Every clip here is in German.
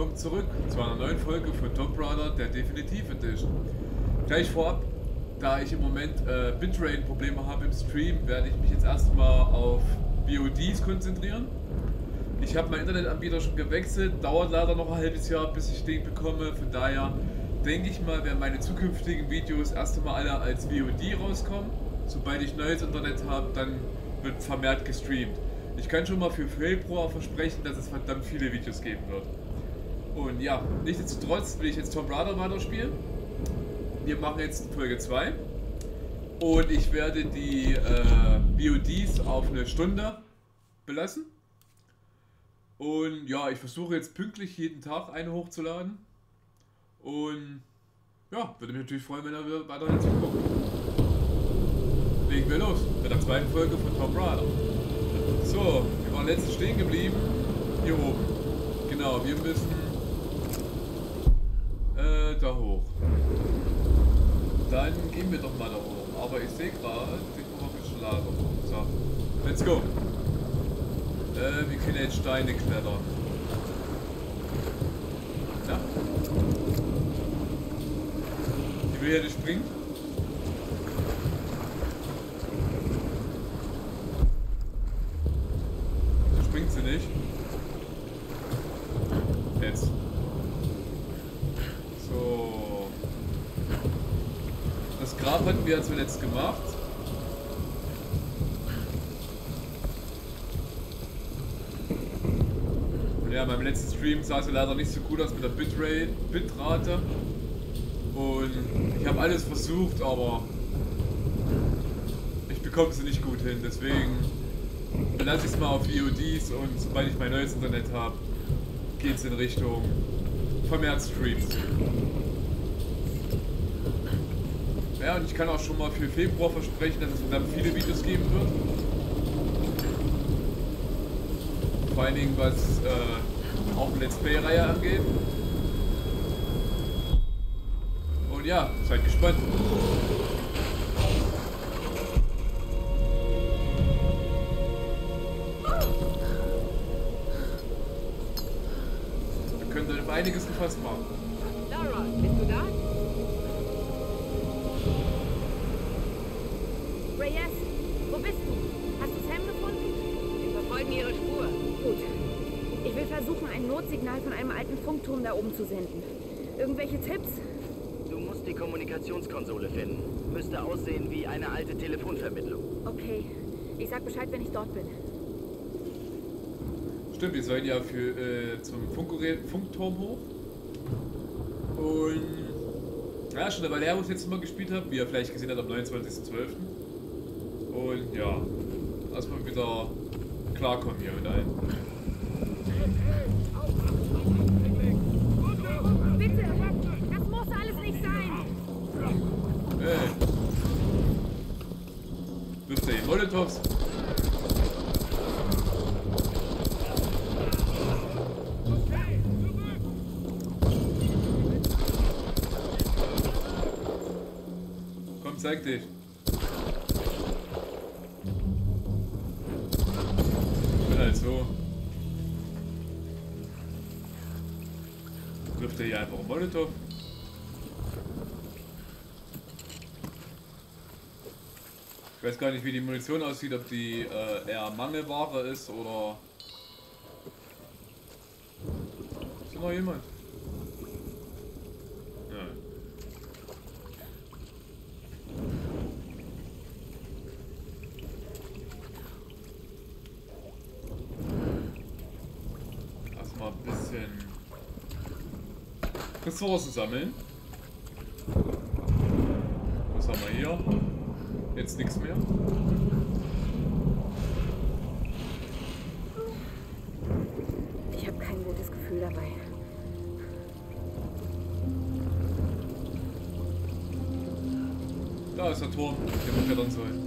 willkommen zurück zu einer neuen Folge von Tomb Raider, der Definitiv Edition. Gleich vorab, da ich im Moment äh, Bitrate-Probleme habe im Stream, werde ich mich jetzt erstmal auf VODs konzentrieren. Ich habe meinen Internetanbieter schon gewechselt, dauert leider noch ein halbes Jahr, bis ich den bekomme. Von daher denke ich mal, werden meine zukünftigen Videos erst einmal alle als VOD rauskommen. Sobald ich neues Internet habe, dann wird vermehrt gestreamt. Ich kann schon mal für Februar versprechen, dass es verdammt viele Videos geben wird. Und ja, nichtsdestotrotz will ich jetzt Tomb Raider weiterspielen. Wir machen jetzt Folge 2. Und ich werde die äh, BODs auf eine Stunde belassen. Und ja, ich versuche jetzt pünktlich jeden Tag eine hochzuladen. Und ja, würde mich natürlich freuen, wenn ihr weiterhin zuguckt. Legen wir los mit der zweiten Folge von Tomb Raider. So, wir waren letztens stehen geblieben. Hier oben. Genau, wir müssen da hoch. Dann gehen wir doch mal da hoch. Aber ich sehe gerade, ich brauche ein bisschen Lager. So, let's go. Äh, wir können jetzt Steine klettern. Ja. Die will ja nicht springen. Da springt sie nicht. Jetzt. So. Das Grab hatten zuletzt gemacht. Und ja, beim letzten Stream sah sie leider nicht so gut aus mit der Bitrate, Bitrate. Und ich habe alles versucht, aber ich bekomme sie nicht gut hin. Deswegen lasse ich es mal auf VODs und sobald ich mein neues Internet habe, geht es in Richtung vermehrt Streams. Ja, und ich kann auch schon mal für Februar versprechen, dass es verdammt viele Videos geben wird. Vor allen Dingen was äh, auch Let's Play-Reihe angeht. Und ja, seid gespannt. Wir können auf einiges gefasst machen. Da oben zu senden. Irgendwelche Tipps? Du musst die Kommunikationskonsole finden. Müsste aussehen wie eine alte Telefonvermittlung. Okay. Ich sag Bescheid, wenn ich dort bin. Stimmt, wir sollen ja für, äh, zum Funkgerät, Funkturm hoch. Und ja, schon wo ich jetzt mal gespielt habe, wie ihr vielleicht gesehen habt, am 29.12. Und ja, erstmal wieder klarkommen hier mit allen. Zeig dich. Ich bin halt so. Wirft er hier einfach einen Molotov? Ich weiß gar nicht, wie die Munition aussieht, ob die äh, eher Mangelware ist oder. Ist hier noch jemand? Ja. Erstmal ein bisschen Ressourcen sammeln. Was haben wir hier? Jetzt nichts mehr. Ich habe kein gutes Gefühl dabei. Da ist der Turm, den wir klettern sollen.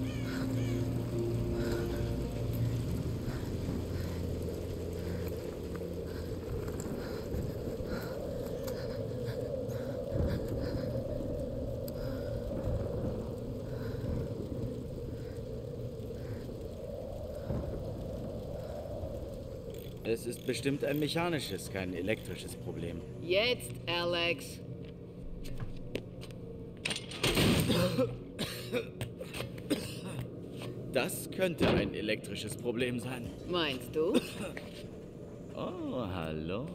Es ist bestimmt ein mechanisches, kein elektrisches Problem. Jetzt, Alex. Das könnte ein elektrisches Problem sein. Meinst du? Oh, hallo.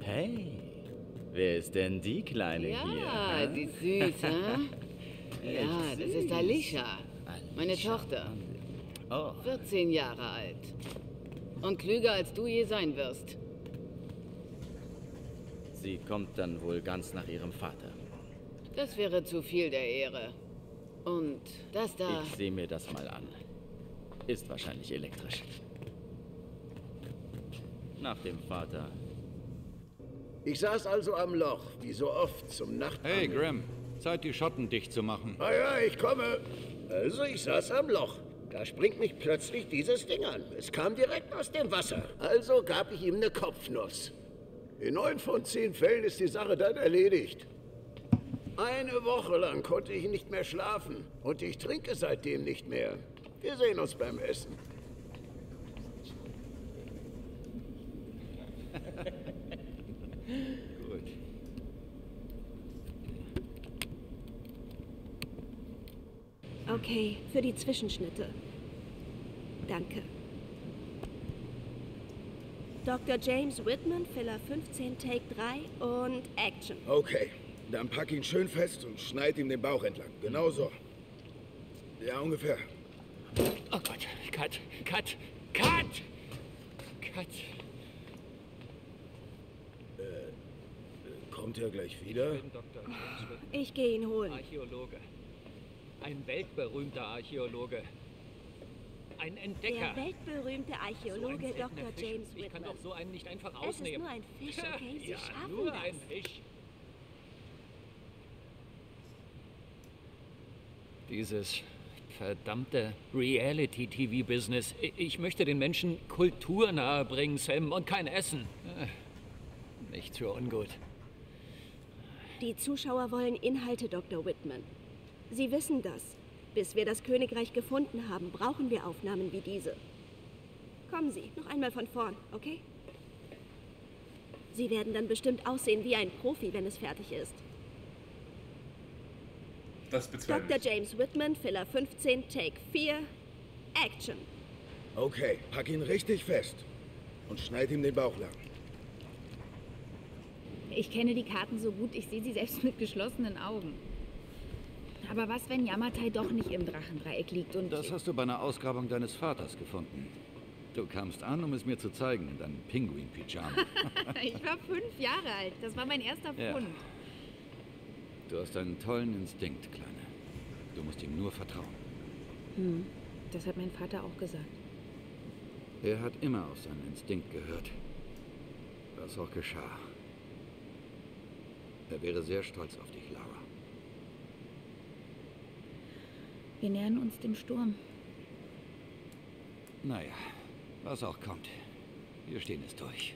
Hey, wer ist denn die Kleine Ja, hier? die ist süß, hä? Ja, das ist Alicia, meine. Tochter. Oh, 14 Jahre alt. Und klüger als du je sein wirst. sie kommt dann wohl ganz nach ihrem Vater. Das wäre zu viel der Ehre. Und das da. Ich sehe mir das mal an. Ist wahrscheinlich elektrisch. Nach dem Vater. Ich saß also am Loch, wie so oft, zum Nacht. Hey, Graham, Zeit, die Schotten dicht zu machen. Ah ja, ich komme. Also, ich saß am Loch. Da springt mich plötzlich dieses Ding an. Es kam direkt aus dem Wasser. Also gab ich ihm eine Kopfnuss. In neun von zehn Fällen ist die Sache dann erledigt. Eine Woche lang konnte ich nicht mehr schlafen. Und ich trinke seitdem nicht mehr. Wir sehen uns beim Essen. Gut. Okay, für die Zwischenschnitte. Danke. Dr. James Whitman, Filler 15, Take 3 und Action. Okay, dann pack ihn schön fest und schneid ihm den Bauch entlang. Genau so. Ja, ungefähr. Oh Gott, Cut, Cut, Cut! Cut! Kommt er gleich wieder? Ich gehe ihn holen. Archäologe. Ein weltberühmter Archäologe. Ein Der Entdecker. weltberühmte So ein Archäologe seltener Dr. Fisch. James Ich kann Whitman. doch so einen nicht einfach Es ist ausnehmen. nur ein Fisch, okay? Sie ja, schaffen nur das. ein Fisch. Dieses verdammte Reality-TV-Business. Ich möchte den Menschen Kultur nahebringen, Sam, und kein Essen. Äh, Nichts für ungut. Die Zuschauer wollen Inhalte, Dr. Whitman. Sie wissen das. Bis wir das Königreich gefunden haben, brauchen wir Aufnahmen wie diese. Kommen Sie, noch einmal von vorn, okay? Sie werden dann bestimmt aussehen wie ein Profi, wenn es fertig ist. Das bezweifle Dr. James Whitman, Filler 15, Take 4, Action. Okay, pack ihn richtig fest und schneid ihm den Bauch lang. Ich kenne die Karten so gut, ich sehe sie selbst mit geschlossenen Augen. Aber was, wenn Yamatai doch nicht im Drachendreieck liegt und... Das hast du bei einer Ausgrabung deines Vaters gefunden. Du kamst an, um es mir zu zeigen, in deinem Pinguin-Pyjama. ich war fünf Jahre alt, das war mein erster Ja. Fund. Du hast einen tollen Instinkt, Kleine. Du musst ihm nur vertrauen. Hm, das hat mein Vater auch gesagt. Er hat immer auf seinen Instinkt gehört. Was auch geschah. Er wäre sehr stolz auf dich, Lara. Wir nähern uns dem Sturm. Naja, was auch kommt. Wir stehen es durch.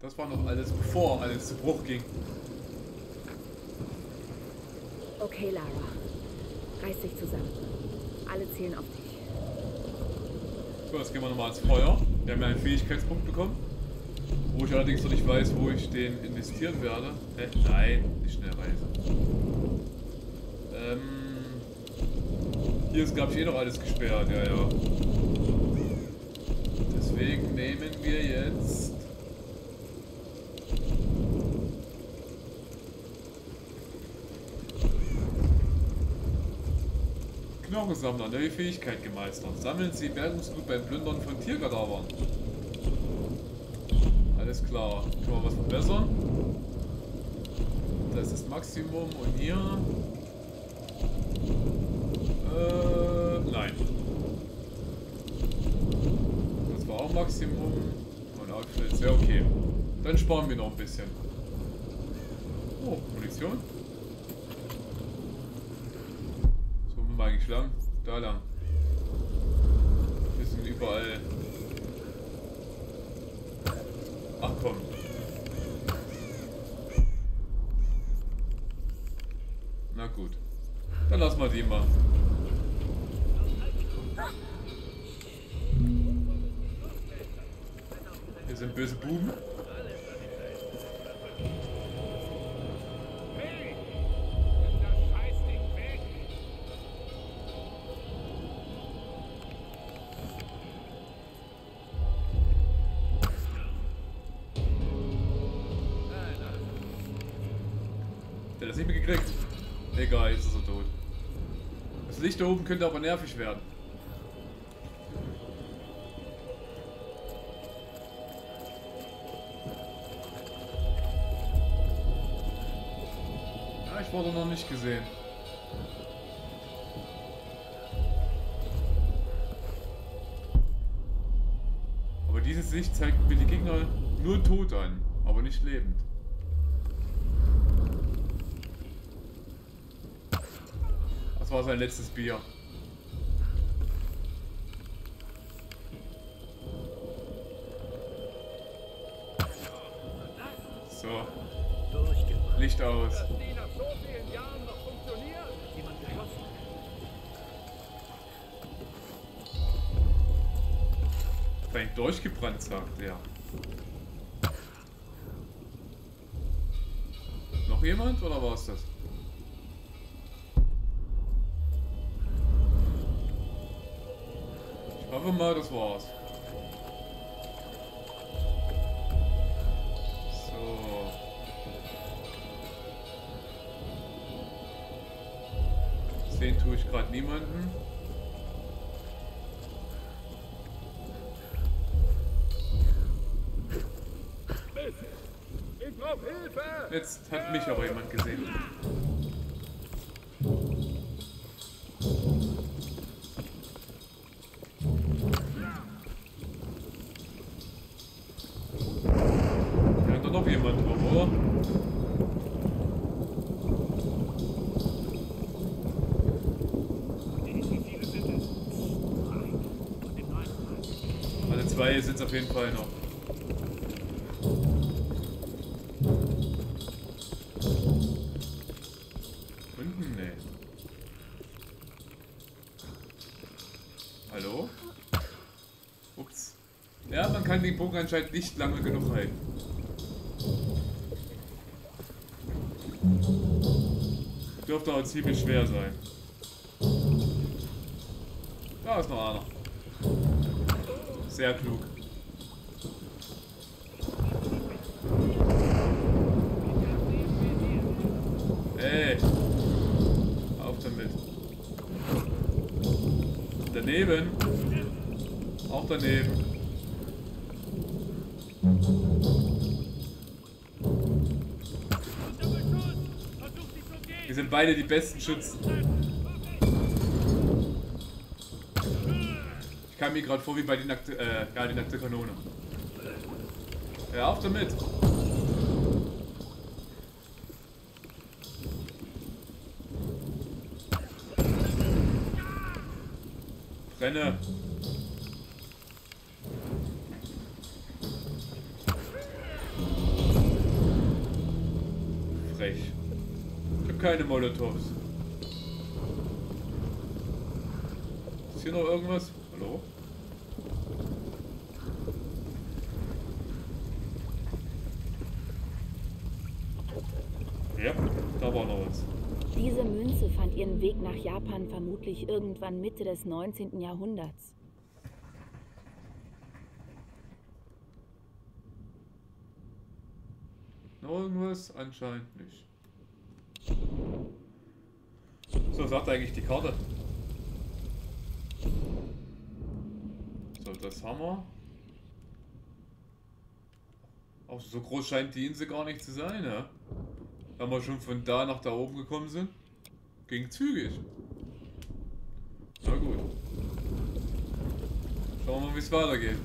Das war noch alles, bevor alles zu Bruch ging. Okay, Lara. Reiß dich zusammen. Alle zählen auf dich. So, jetzt gehen wir nochmal ans Feuer. Wir haben ja einen Fähigkeitspunkt bekommen. Wo ich allerdings noch nicht weiß, wo ich den investieren werde. Hä? Nein, nicht Schnellreise. Ähm. Hier ist, glaube ich, eh noch alles gesperrt. Ja, ja. Deswegen nehmen wir jetzt. Knochensammler, neue Fähigkeit gemeistert. Sammeln Sie Bergungsgut beim Plündern von Tierkadavern. Alles klar. Können wir was verbessern? Das ist Maximum und hier. Äh, nein. Das war auch Maximum. Und Outfit, sehr okay. Dann sparen wir noch ein bisschen. Oh, Munition. So, wo wir eigentlich lang? Da lang. Wir sind überall. Ach komm. Na gut. Dann lass mal die mal. Hier sind böse Buben. Der hat nicht mehr gekriegt. Das Licht da oben könnte aber nervig werden. Ja, ich wurde noch nicht gesehen. Aber dieses Licht zeigt mir die Gegner nur tot an, aber nicht lebend. Das war sein letztes Bier. So. Licht aus. Fein durchgebrannt, sagt er. Noch jemand oder war es das? Das war's. So. Sehen tue ich gerade niemanden. Jetzt hat mich aber jemand gesehen. Auf jeden Fall noch. Unten? Nee. Hallo? Ups. Ja, man kann den Bogen anscheinend nicht lange genug halten. Dürfte auch ziemlich schwer sein. Da ist noch einer. Sehr klug. Daneben. Auch daneben. Wir sind beide die besten Schützen. Ich kam mir gerade vor wie bei die nackte, äh, ja, die nackte Kanone. Ja, auf damit. Brenne. Frech. Ich hab keine Molotovs. Ist hier noch irgendwas? Hallo? Ja, da war noch was. Diese Münze fand ihren Weg nach Japan vermutlich irgendwann Mitte des 19. Jahrhunderts. Irgendwas? Anscheinend nicht. So, sagt eigentlich die Karte. So, das haben wir. Auch so groß scheint die Insel gar nicht zu sein, ja? Wenn wir schon von da nach da oben gekommen sind. Ging zügig. Na gut. Schauen wir mal, wie es weitergeht.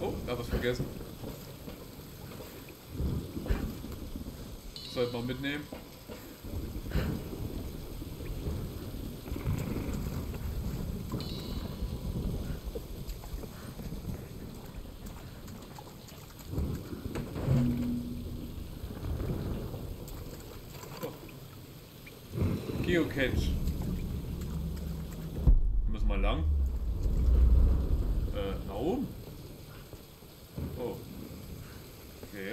Oh, er hat was vergessen. Sollten wir mitnehmen. Geocache. Müssen wir lang? Äh, nach oben? Oh. Okay.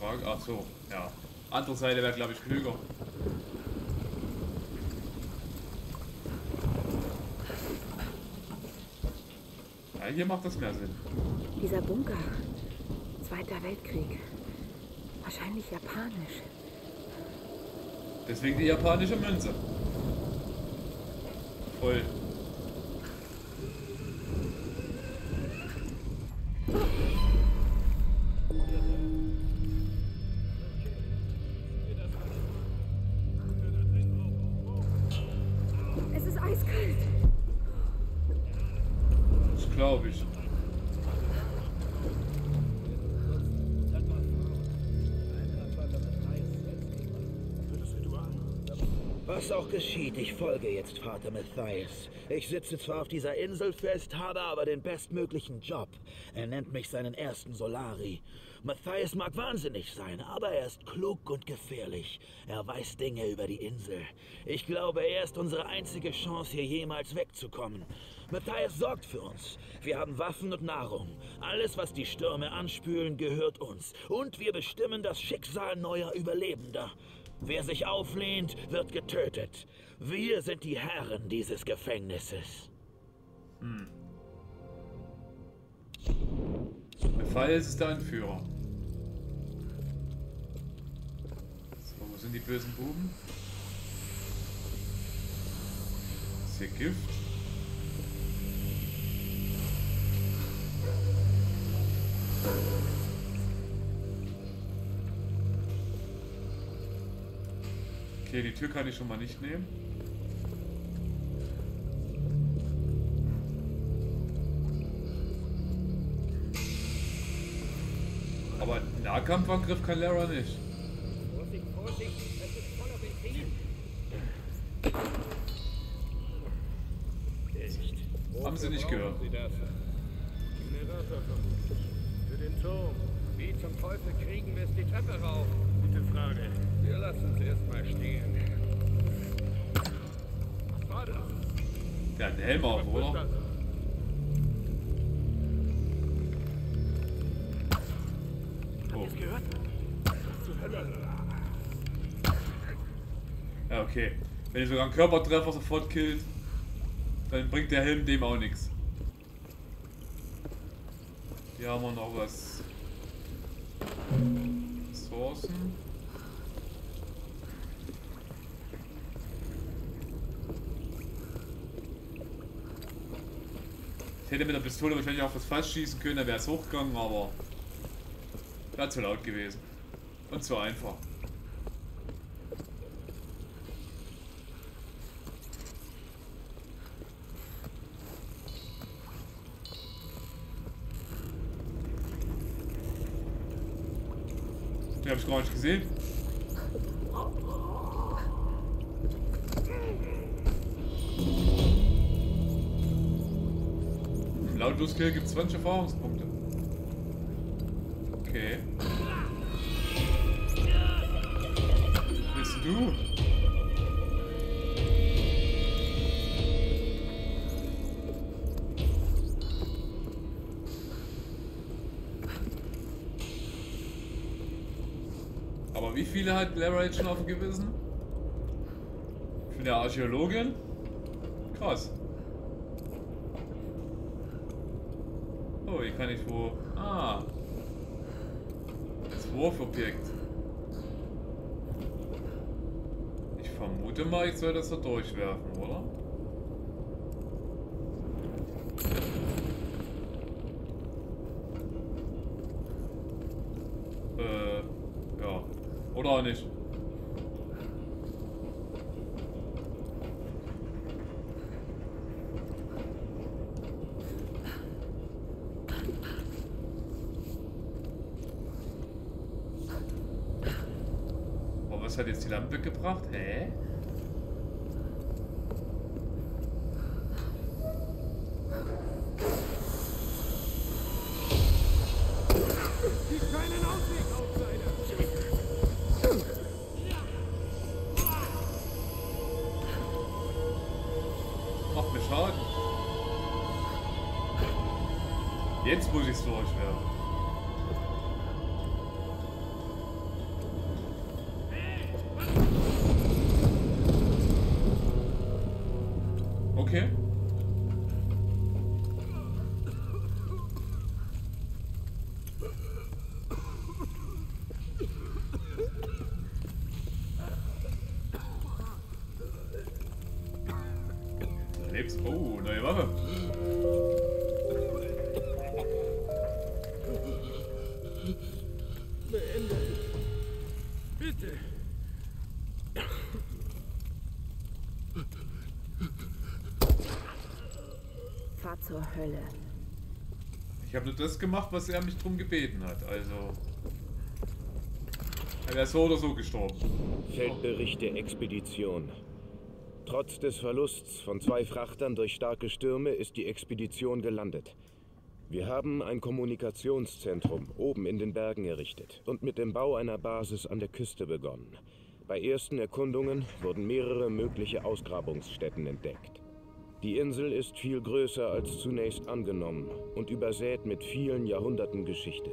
Äh, ach so, ja. Andere Seite wäre, glaube ich, klüger. Ja, hier macht das mehr Sinn. Dieser Bunker. Zweiter Weltkrieg. Wahrscheinlich japanisch. Deswegen die japanische Münze. Voll. Was auch geschieht, ich folge jetzt Vater Matthias. Ich sitze zwar auf dieser Insel fest, habe aber den bestmöglichen Job. Er nennt mich seinen ersten Solari. Matthias mag wahnsinnig sein, aber er ist klug und gefährlich. Er weiß Dinge über die Insel. Ich glaube, er ist unsere einzige Chance, hier jemals wegzukommen. Matthias sorgt für uns. Wir haben Waffen und Nahrung. Alles, was die Stürme anspülen, gehört uns. Und wir bestimmen das Schicksal neuer Überlebender. Wer sich auflehnt, wird getötet. Wir sind die Herren dieses Gefängnisses. Der Fall ist der Anführer. So, wo sind die bösen Buben? Ist hier Gift? Okay, die Tür kann ich schon mal nicht nehmen. Aber Nahkampfangriff kann Lara nicht. Vorsicht, Vorsicht, es ist voller Benzin. Haben sie nicht gehört. Sie das? Generator vermutlich. Für den Turm. Wie zum Teufel kriegen wir es die Treppe rauf? Gute Frage. Wir lassen es erstmal stehen. Was war das? Der hat einen Helm auf, oder? Oh. Gehört? Ja, okay. Wenn ihr sogar einen Körpertreffer sofort killt, dann bringt der Helm dem auch nichts. Hier haben wir noch was. Ressourcen. Ich hätte mit der Pistole wahrscheinlich auch was fast schießen können, dann wäre es hochgegangen, aber wäre zu laut gewesen. Und zu einfach. Ich gar nicht gesehen. Im Lautlos-Kill gibt es 20 Erfahrungspunkte. Viele hat Lara jetzt schon auf dem Gewissen? Für eine Archäologin? Krass. Oh, hier kann ich wo... Ah. Das Wurfobjekt. Ich vermute mal, ich soll das da durchwerfen, oder? Äh, ja. Oder auch nicht. Oh, was hat jetzt die Lampe gebracht? Hä? Oh, neue Waffe. Bitte. Fahr zur Hölle. Ich habe nur das gemacht, was er mich drum gebeten hat. Also. Er wäre so oder so gestorben. Feldbericht der Expedition. Trotz des Verlusts von zwei Frachtern durch starke Stürme ist die Expedition gelandet. Wir haben ein Kommunikationszentrum oben in den Bergen errichtet und mit dem Bau einer Basis an der Küste begonnen. Bei ersten Erkundungen wurden mehrere mögliche Ausgrabungsstätten entdeckt. Die Insel ist viel größer als zunächst angenommen und übersät mit vielen Jahrhunderten Geschichte.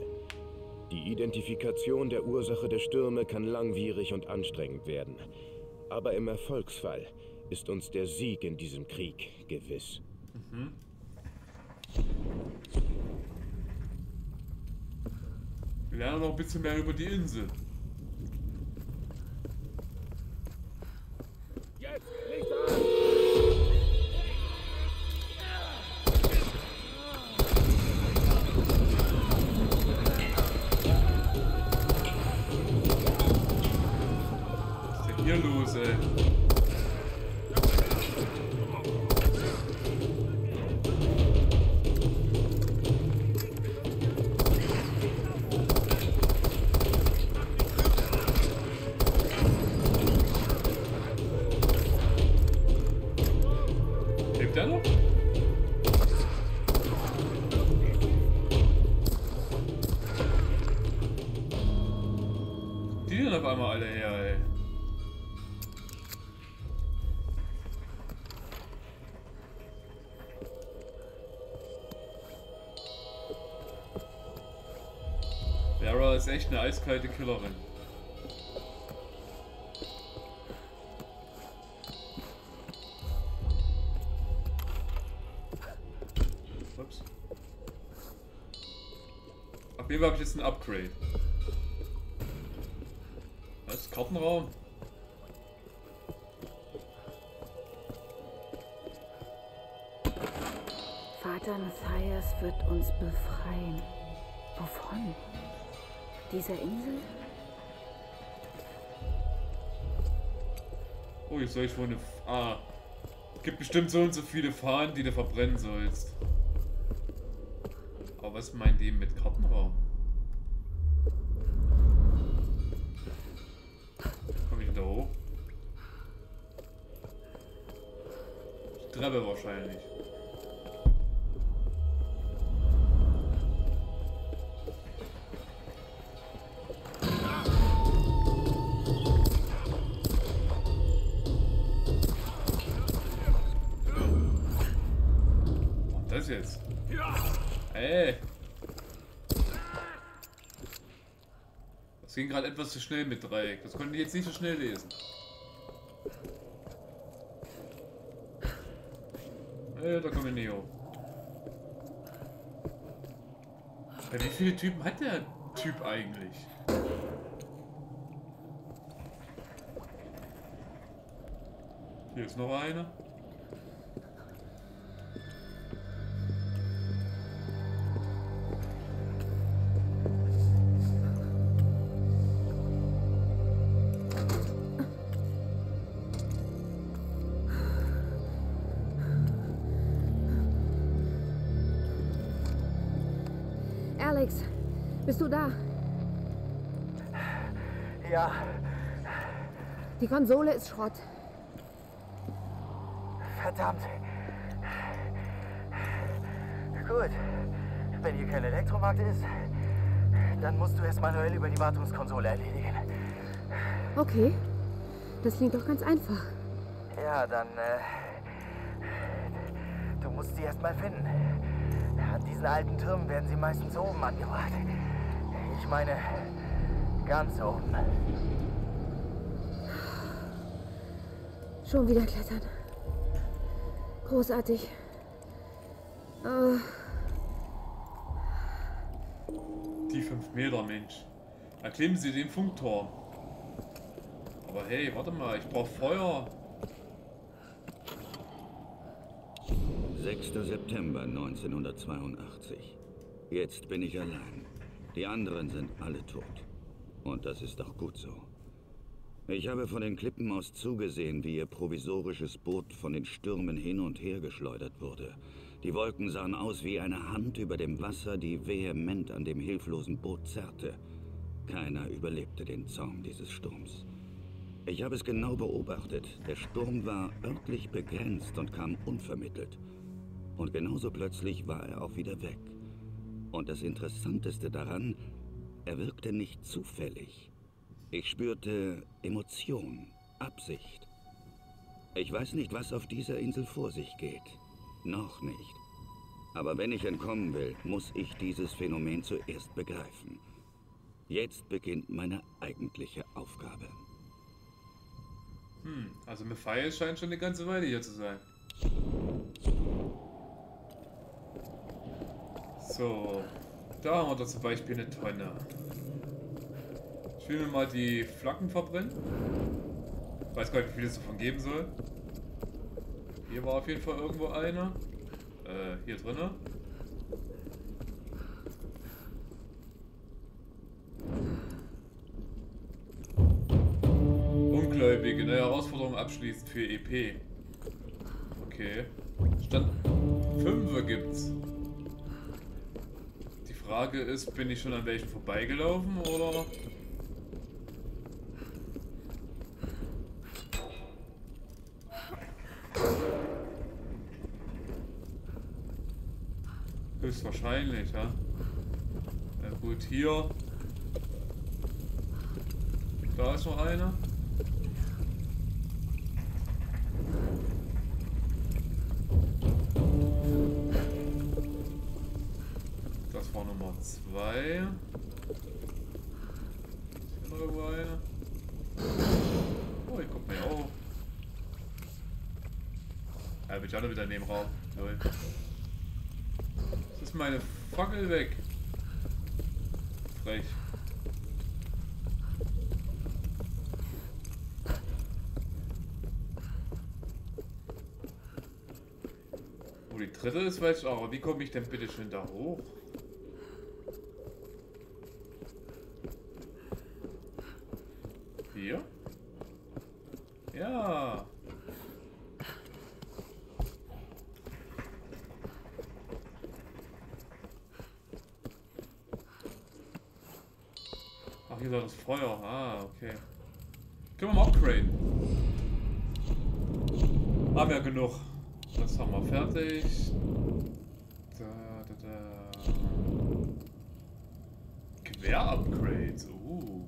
Die Identifikation der Ursache der Stürme kann langwierig und anstrengend werden. Aber im Erfolgsfall ist uns der Sieg in diesem Krieg gewiss. Wir lernen noch ein bisschen mehr über die Insel. Jetzt, Licht an! Was ist denn hier los, ey? Eine eiskalte Killerin. Ups. Auf jeden Fall habe ich jetzt ein Upgrade. Was? Kartenraum? Vater Matthias wird uns befreien. Wovon? Dieser Insel? Oh, jetzt soll ich wohl eine. F ah. Gibt bestimmt so und so viele Fahnen, die du verbrennen sollst. Aber was meint ihr mit Kartenraum? Das ging gerade etwas zu schnell mit Dreieck. Das konnte ich jetzt nicht so schnell lesen. Äh, da kommen wir nicht hoch. Wie viele Typen hat der Typ eigentlich? Hier ist noch einer. Alex, bist du da? Ja, Die Konsole ist Schrott. verdammt. Gut. Wenn hier kein Elektromarkt ist, dann musst du es manuell über die Wartungskonsole erledigen. Okay. Das klingt doch ganz einfach. Ja, dann, äh, du musst sie erst mal finden. Diesen alten Türmen werden sie meistens oben angebracht. Ich meine, ganz oben. Schon wieder klettern. Großartig. Oh. Die 5 Meter, Mensch. Erklimmen Sie den Funkturm. Aber hey, warte mal, ich brauche Feuer. 6. September 1982. Jetzt bin ich allein. Die anderen sind alle tot. Und das ist auch gut so. Ich habe von den Klippen aus zugesehen, wie ihr provisorisches Boot von den Stürmen hin und her geschleudert wurde. Die Wolken sahen aus wie eine Hand über dem Wasser, die vehement an dem hilflosen Boot zerrte. Keiner überlebte den Zaum dieses Sturms. Ich habe es genau beobachtet. Der Sturm war örtlich begrenzt und kam unvermittelt. Und genauso plötzlich war er auch wieder weg. Und das Interessanteste daran, er wirkte nicht zufällig. Ich spürte Emotion, Absicht. Ich weiß nicht, was auf dieser Insel vor sich geht. Noch nicht. Aber wenn ich entkommen will, muss ich dieses Phänomen zuerst begreifen. Jetzt beginnt meine eigentliche Aufgabe. Hm, also Matthias scheint schon eine ganze Weile hier zu sein. So, da haben wir doch zum Beispiel eine Tonne. Ich will mir mal die Flaggen verbrennen. Weiß gar nicht, wie viel es davon geben soll. Hier war auf jeden Fall irgendwo einer. Äh, hier drinnen. Ungläubige, neue Herausforderung abschließend für EP. Okay. Stand 5 gibt's. Frage ist, bin ich schon an welchen vorbeigelaufen oder? Höchstwahrscheinlich, ja. Ja gut, hier. Da ist noch einer. Nummer zwei. Ist hier noch irgendwo einer? Oh, ich guck mal hier auch. Ja, bin ich auch noch wieder in dem Raum. Jetzt ist meine Fackel weg. Frech. Wo die dritte ist, weiß ich auch. Aber wie komme ich denn bitte schön da hoch? Hier? Ja. Ach, hier war das Feuer. Ah, okay. Können wir mal upgraden. Haben wir genug. Das haben wir fertig. Da, da, da. Gewehr-Upgrades. Uh.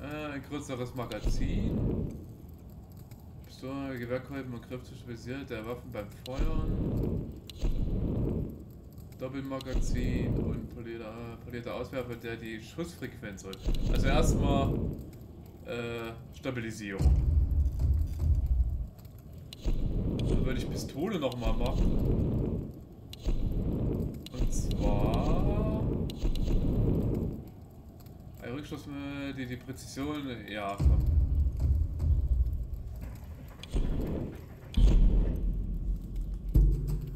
Äh, ein größeres Magazin. Pistole, Gewehrkolben und Griff zu speziell der Waffen beim Feuern. Doppelmagazin und polierter, polierter Auswerfer, der die Schussfrequenz soll. Also erstmal äh, Stabilisierung. Dann würde ich Pistole nochmal machen. Zwar... Ein Rückschluss, die, die Präzision, ja, komm.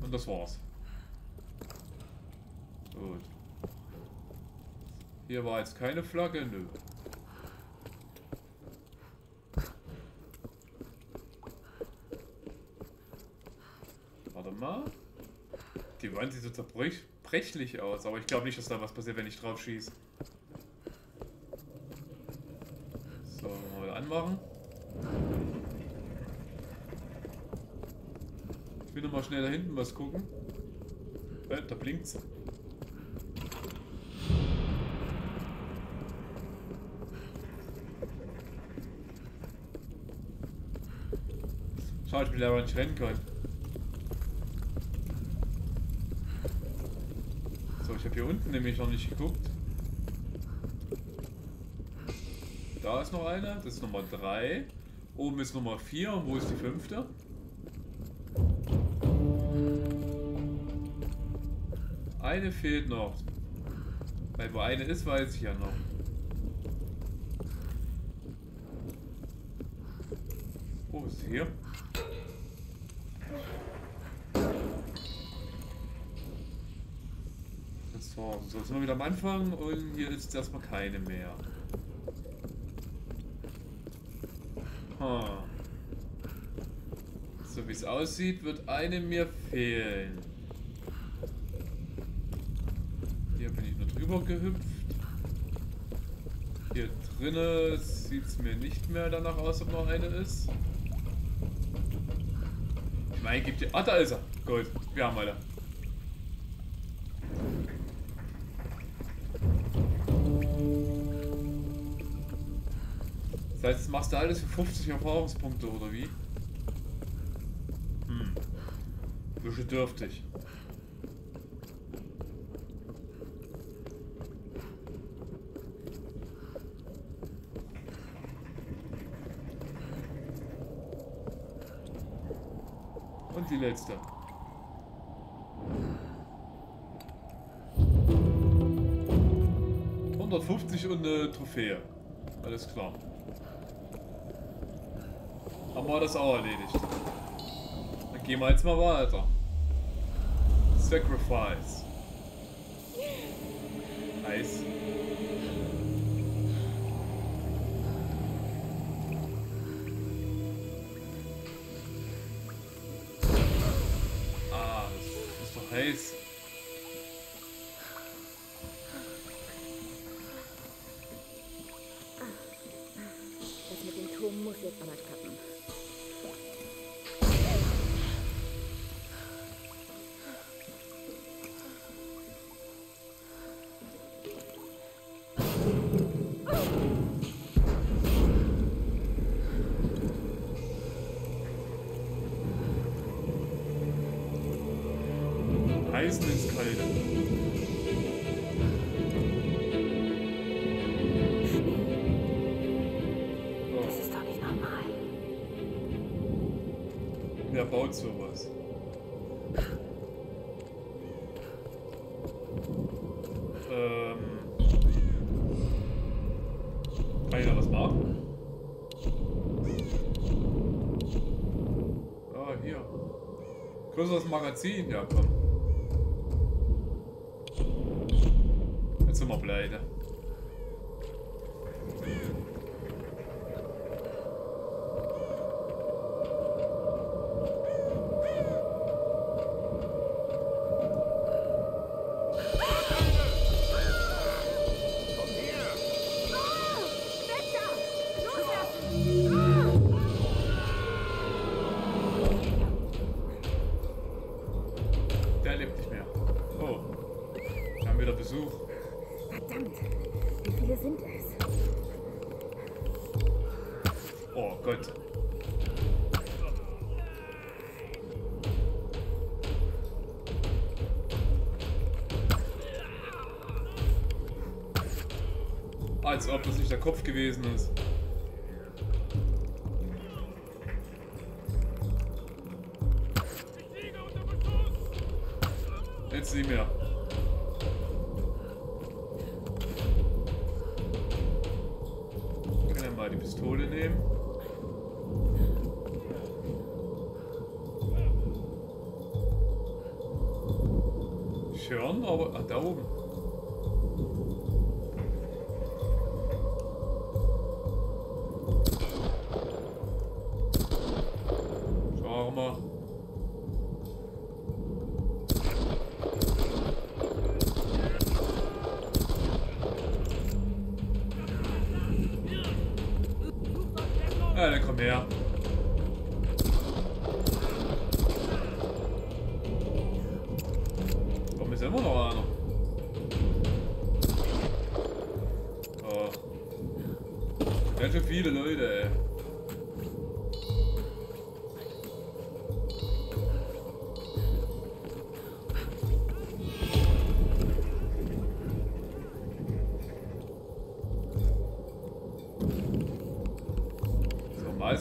Und das war's. Gut. Hier war jetzt keine Flagge, nö. Warte mal. Die Wand sieht so zerbrechlich aus, aber ich glaube nicht, dass da was passiert, wenn ich drauf schieße. So, mal anmachen. Ich will nochmal schnell da hinten was gucken. Äh, da blinkt's. Schade, ich will aber nicht rennen können. Habe hier unten nämlich noch nicht geguckt. Da ist noch eine, das ist Nummer 3. Oben ist Nummer 4 und wo ist die fünfte? Eine fehlt noch. Weil wo eine ist, weiß ich ja noch. Wo ist sie hier? So, jetzt sind wir wieder am Anfang und hier ist erstmal keine mehr. Ha. So wie es aussieht, wird eine mir fehlen. Hier bin ich nur drüber gehüpft. Hier drinnen sieht es mir nicht mehr danach aus, ob noch eine ist. Ich meine, gibt die. Ah, da ist er. Gut, wir haben alle. Machst du alles für 50 Erfahrungspunkte, oder wie? Hm. Bisschen dürftig. Und die letzte. ...150 und eine Trophäe. Alles klar. Haben wir das auch erledigt. Dann gehen wir jetzt mal weiter. Sacrifice. Nice. Ah, das ist doch heiß. Größeres Magazin, ja komm. Jetzt sind wir pleite. Als ob das nicht der Kopf gewesen ist.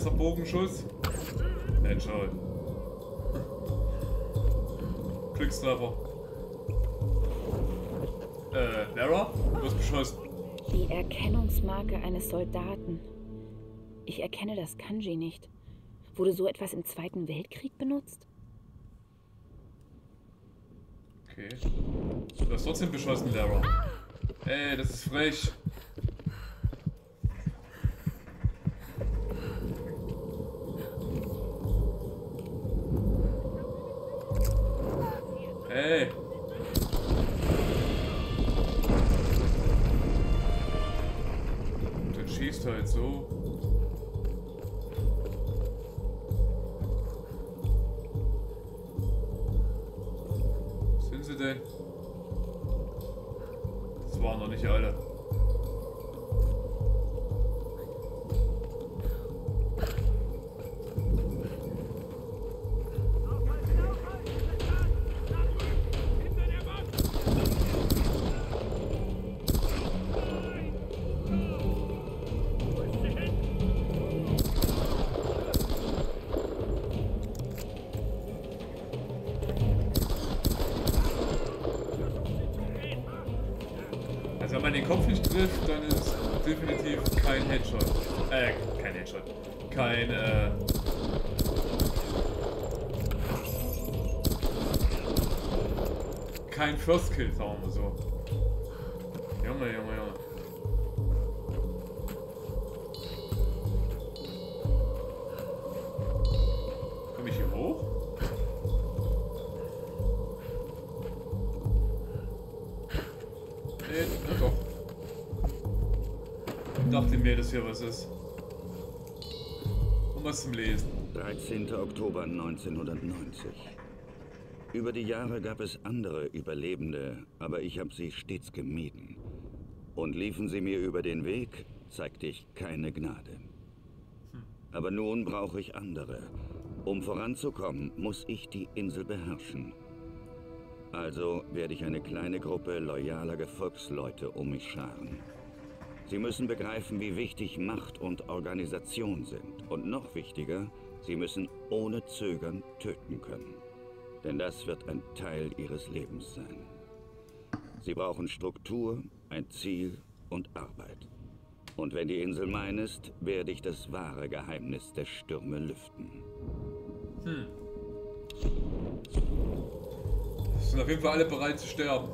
Meisterbogenschuss. Headshot. Glückstreffer. Äh, Lara, du hast beschossen. Die Erkennungsmarke eines Soldaten. Ich erkenne das Kanji nicht. Wurde so etwas im Zweiten Weltkrieg benutzt? Okay. Du hast trotzdem beschossen, Lara. Ey, das ist frech. Kill, sagen wir so. Junge, Junge, Junge. Komm ich hier hoch? Nee, na doch. Ich dachte mir, dass hier was ist. Und was zum Lesen. 13. Oktober 1990. Über die Jahre gab es andere Überlebende, aber ich habe sie stets gemieden. Und liefen sie mir über den Weg, zeigte ich keine Gnade. Aber nun brauche ich andere. Um voranzukommen, muss ich die Insel beherrschen. Also werde ich eine kleine Gruppe loyaler Gefolgsleute um mich scharen. Sie müssen begreifen, wie wichtig Macht und Organisation sind. Und noch wichtiger, sie müssen ohne Zögern töten können. Denn das wird ein Teil ihres Lebens sein. Sie brauchen Struktur, ein Ziel und Arbeit. Und wenn die Insel mein ist, werde ich das wahre Geheimnis der Stürme lüften. Hm. Sind auf jeden Fall alle bereit zu sterben.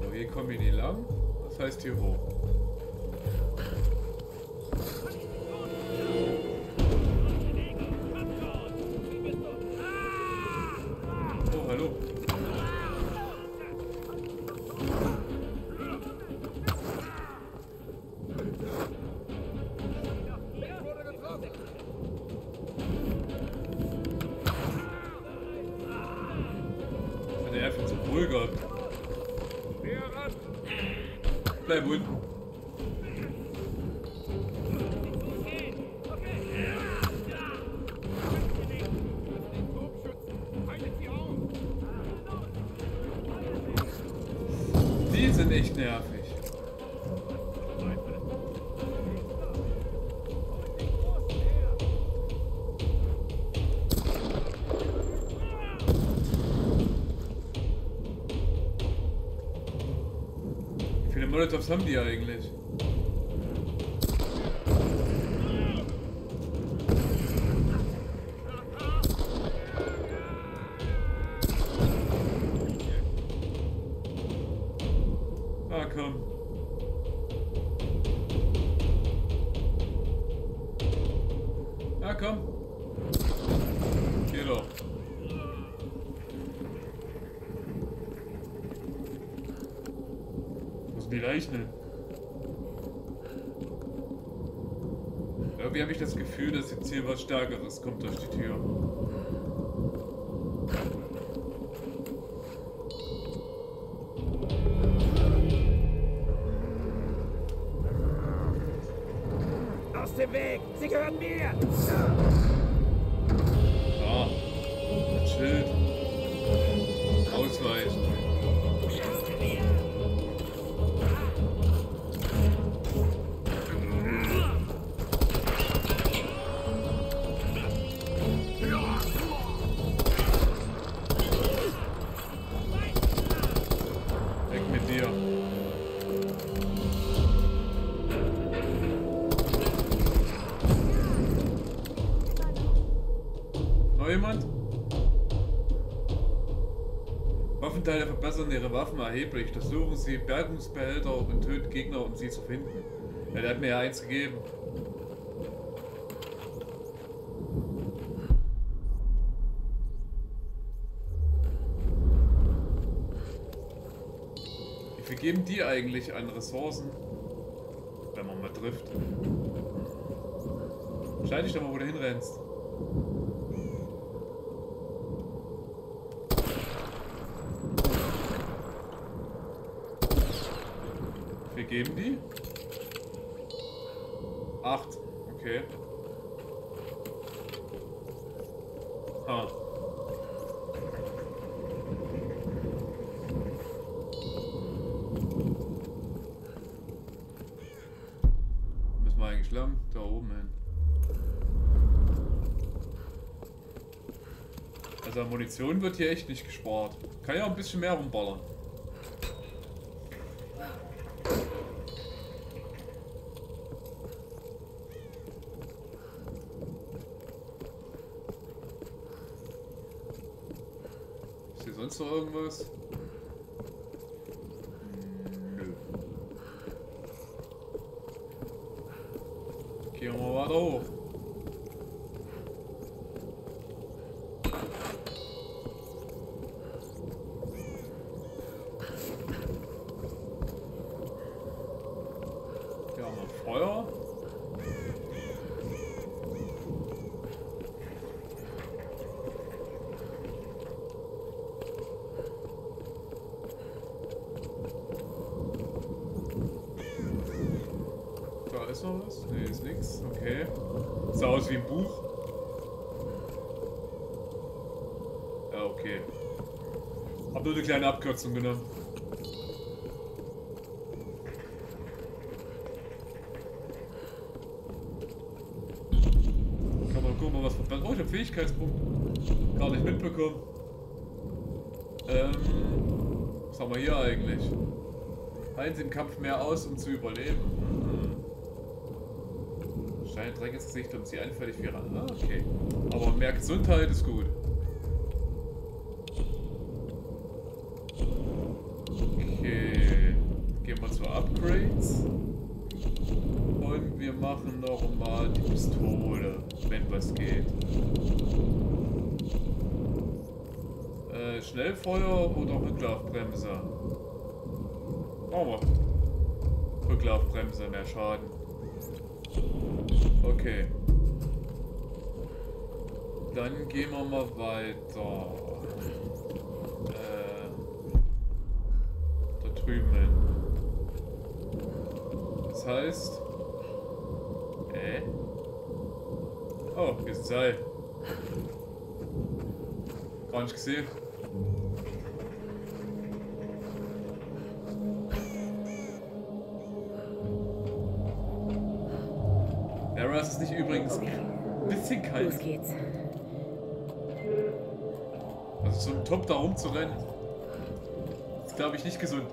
So, hier kommen wir nie lang. Das heißt hier hoch. Was hat er für ein Symbol gehabt? Bleib unten. Die sind echt nervig. Wie viele Molotovs haben die eigentlich? Hier was Stärkeres kommt durch die Tür. Aus dem Weg! Sie gehören mir! Waffenteile verbessern ihre Waffen erheblich. Durchsuchen sie Bergungsbehälter und töten Gegner, um sie zu finden. Ja, der hat mir ja eins gegeben. Wie viel geben die eigentlich an Ressourcen? Wenn man mal trifft. Entscheide dich doch mal, wo du hinrennst. Wie viel geben die? Acht. Okay. Ha. Müssen wir eigentlich lang? Da oben hin. Also Munition wird hier echt nicht gespart. Kann ja ein bisschen mehr rumballern. Ist hier sonst noch irgendwas? Nö. Gehen wir mal weiter hoch. Hier haben wir Feuer. Was? Ne, ist nix. Okay. Sah aus wie ein Buch. Ja, okay. Hab nur eine kleine Abkürzung genommen. Kann man gucken, was verbessert. Oh, ich hab Fähigkeitspunkt. Gar nicht mitbekommen. Ähm. Was haben wir hier eigentlich? Halten Sie im Kampf mehr aus, um zu überleben. Drängen ins Gesicht und sie anfällig für ihre. Ah, okay. Aber mehr Gesundheit ist gut. Okay. Gehen wir zu Upgrades. Und wir machen noch mal die Pistole, wenn was geht. Äh, Schnellfeuer oder Rücklaufbremse? Machen wir. Rücklaufbremse, mehr Schaden. Okay. Dann gehen wir mal weiter. Äh, da drüben hin. Das heißt... Äh? Oh, hier ist Seil. Gar nicht gesehen. Era, es ist nicht übrigens ein bisschen kalt. Los geht's. Also zum Top da rumzurennen, ist glaube ich nicht gesund.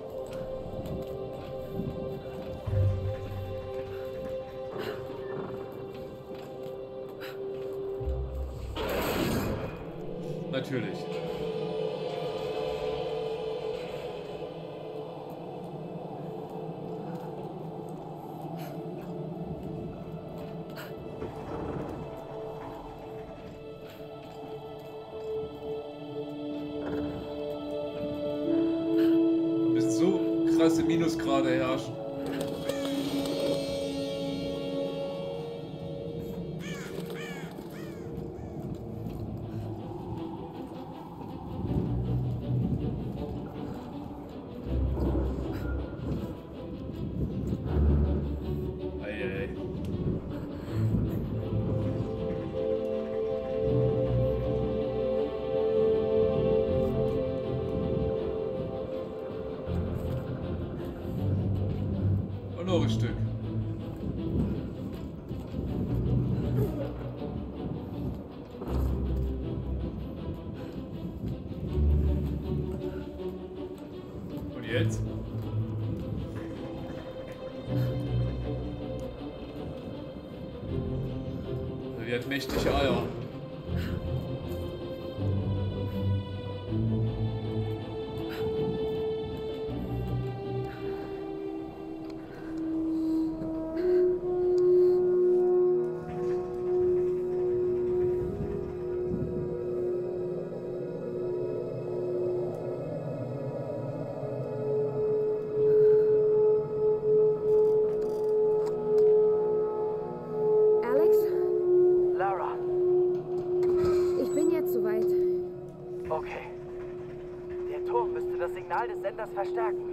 Verstärken.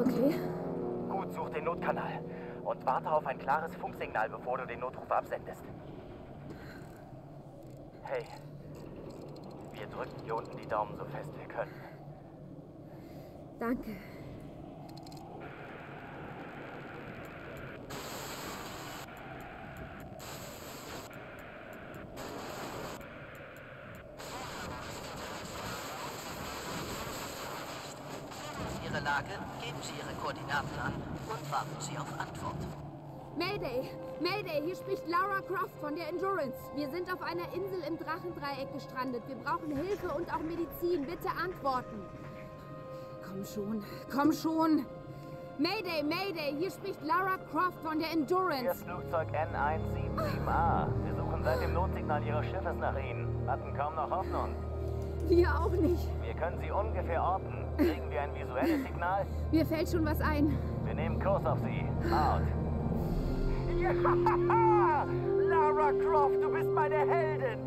Okay. Gut, such den Notkanal. Und warte auf ein klares Funksignal, bevor du den Notruf absendest. Hey, wir drücken hier unten die Daumen so fest wir können. Danke. Ihre Lage, geben Sie Ihre Koordinaten an und warten Sie auf Antwort. Mayday! Mayday, hier spricht Laura Croft von der Endurance. Wir sind auf einer Insel im Drachendreieck gestrandet. Wir brauchen Hilfe und auch Medizin. Bitte antworten. Komm schon, komm schon. Mayday, Mayday, hier spricht Laura Croft von der Hier Endurance. ist Flugzeug N177A. Wir suchen seit dem Notsignal Ihres Schiffes nach Ihnen. Hatten kaum noch Hoffnung. Wir auch nicht. Wir können Sie ungefähr orten. Kriegen wir ein visuelles Signal? Mir fällt schon was ein. Wir nehmen Kurs auf Sie. Out. Lara Croft, du bist meine Heldin!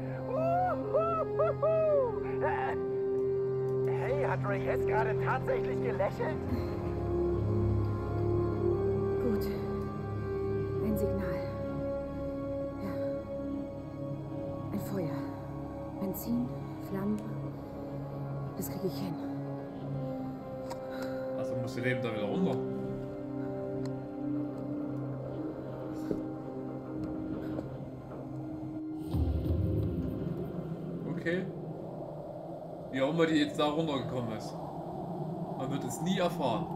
Hey, hat Reyes gerade tatsächlich gelächelt? Gut. Ein Signal. Ja. Ein Feuer. Benzin, Flammen. Das kriege ich hin. Also musst du leben da wieder runter. Immer die jetzt da runtergekommen ist. Man wird es nie erfahren.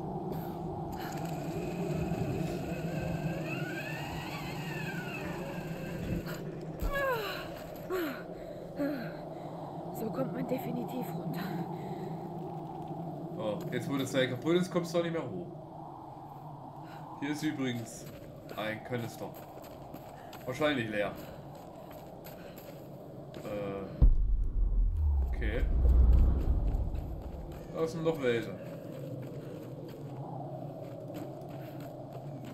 So kommt man definitiv runter. Oh, jetzt wo das Teil kaputt ist, kommst du auch nicht mehr hoch. Hier ist übrigens ein Kanister. Wahrscheinlich leer. Äh. Okay. Da sind noch welche.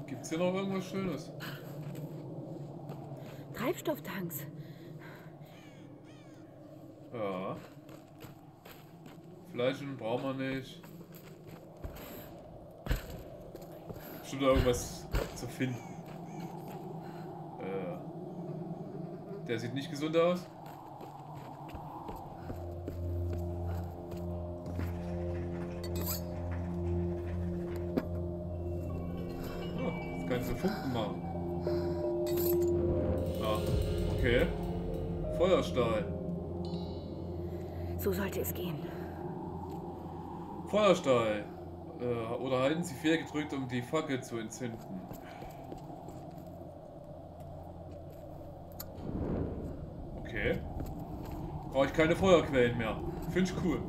Gibt's hier noch irgendwas Schönes? Treibstofftanks. Ja. Fleischen brauchen wir nicht. Bestimmt irgendwas zu finden. Äh. Der sieht nicht gesund aus. So sollte es gehen. Feuerstahl. Äh, oder halten Sie fair gedrückt, um die Fackel zu entzünden. Okay. Brauche ich keine Feuerquellen mehr. Finde ich cool.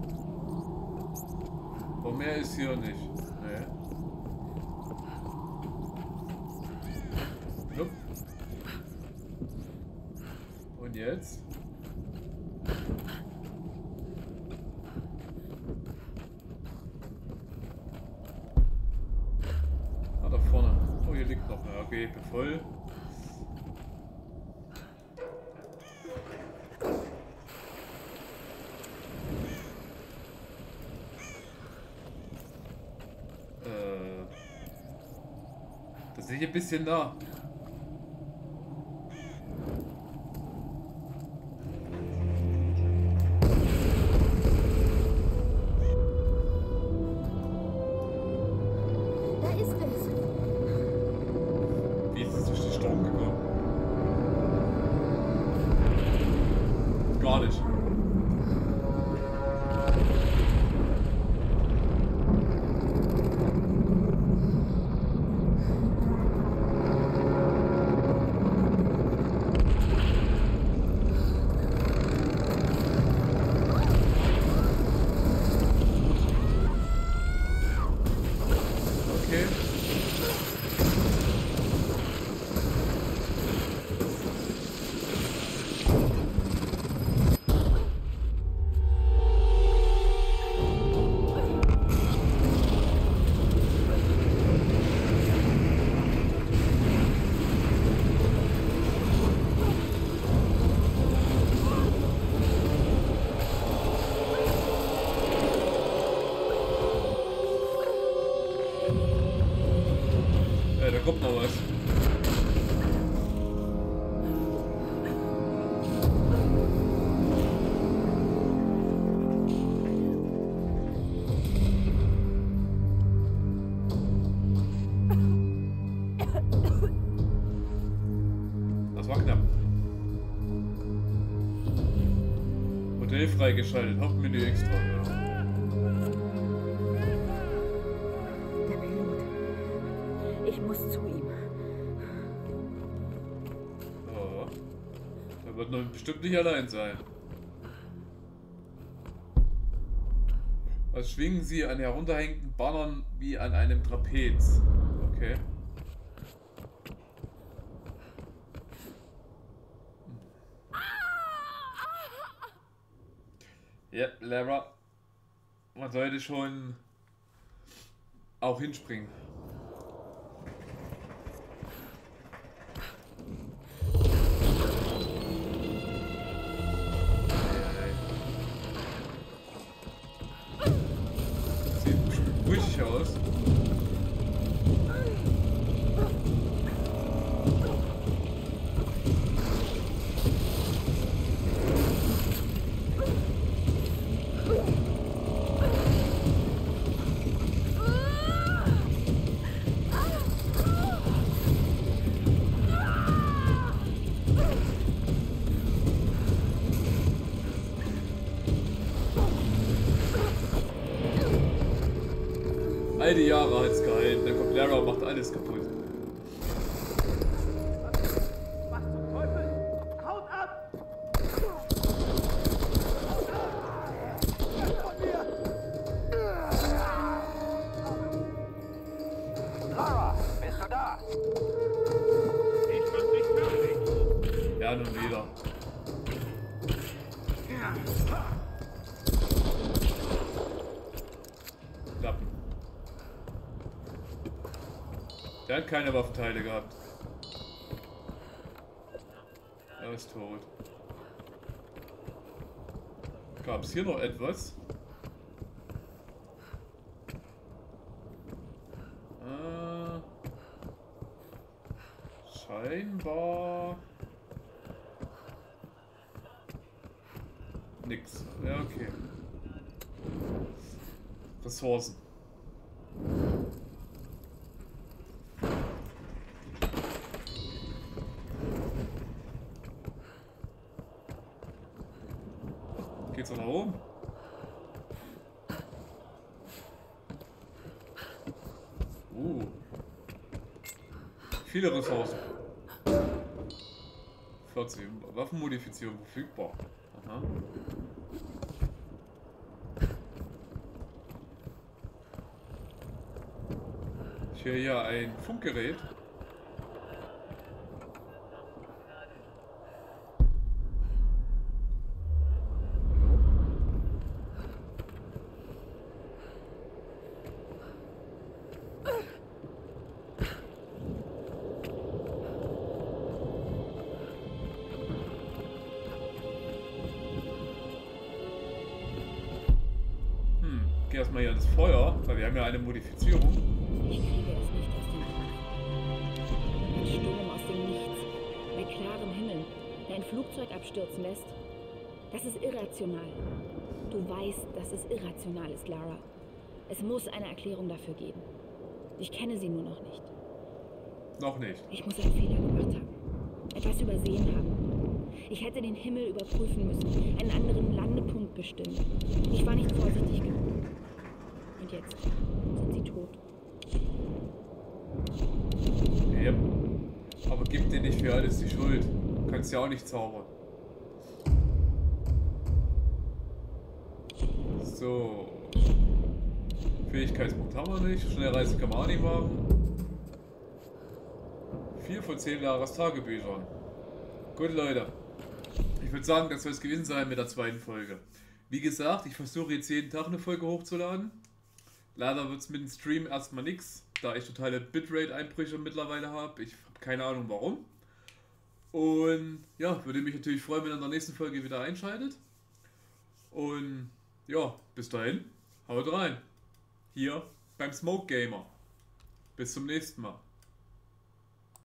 Aber mehr ist hier nicht. Nee. Und jetzt? Ah, da vorne. Oh, hier AGB voll. Äh. Das ist ein bisschen. Da freigeschaltet, Hauptmenü extra, ja. Der Pilot. Ich muss zu ihm. Ja. Er wird nun bestimmt nicht allein sein. Was schwingen sie an herunterhängenden Bannern wie an einem Trapez? Okay. Ja, Lara. Man sollte schon auch hinspringen. Sieht ruhig aus. Jahre hat's gehalten, dann kommt Lara und macht alles kaputt. Keine Waffenteile gehabt. Er ist tot. Gab es hier noch etwas? Äh, scheinbar nix. Ja, okay. Ressourcen. Geht's nach oben? Uh. Viele Ressourcen. 14. Waffenmodifizierung verfügbar. Aha. Ich höre hier ein Funkgerät. Hm, geh erstmal hier ans Feuer, weil wir haben ja eine Modifizierung. Flugzeug abstürzen lässt. Das ist irrational. Du weißt, dass es irrational ist, Lara. Es muss eine Erklärung dafür geben. Ich kenne sie nur noch nicht. Noch nicht. Ich muss einen Fehler gemacht haben. Etwas übersehen haben. Ich hätte den Himmel überprüfen müssen, einen anderen Landepunkt bestimmen. Ich war nicht vorsichtig genug. Und jetzt sind sie tot. Yep. Aber gib dir nicht für alles die Schuld. Kannst ja auch nicht zaubern. So. Fähigkeitspunkt haben wir nicht. Schnellreise kann man auch nicht machen. 4 von 10 Laras Tagebüchern. Gut, Leute. Ich würde sagen, das soll es gewesen sein mit der zweiten Folge. Wie gesagt, ich versuche jetzt jeden Tag eine Folge hochzuladen. Leider wird es mit dem Stream erstmal nichts, da ich totale Bitrate-Einbrüche mittlerweile habe. Ich habe keine Ahnung warum. Und ja, würde mich natürlich freuen, wenn ihr in der nächsten Folge wieder einschaltet. Und ja, bis dahin, haut rein. Hier beim Smoke Gamer. Bis zum nächsten Mal.